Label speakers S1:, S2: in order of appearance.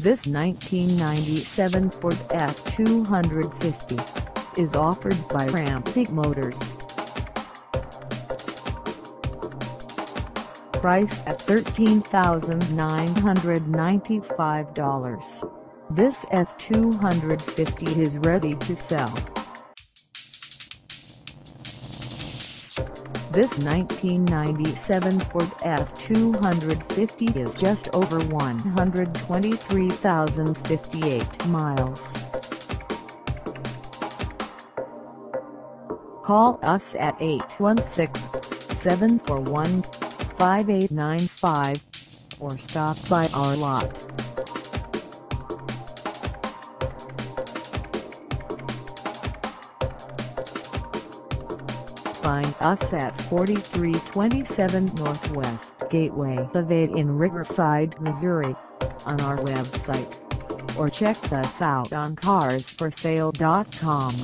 S1: This 1997 Ford F-250 is offered by Ramsey Motors. Price at $13,995. This F-250 is ready to sell. This 1997 Ford F-250 is just over 123,058 miles. Call us at 816-741-5895 or stop by our lot. Find us at 4327 Northwest Gateway Ave in Riverside, Missouri on our website or check us out on carsforsale.com.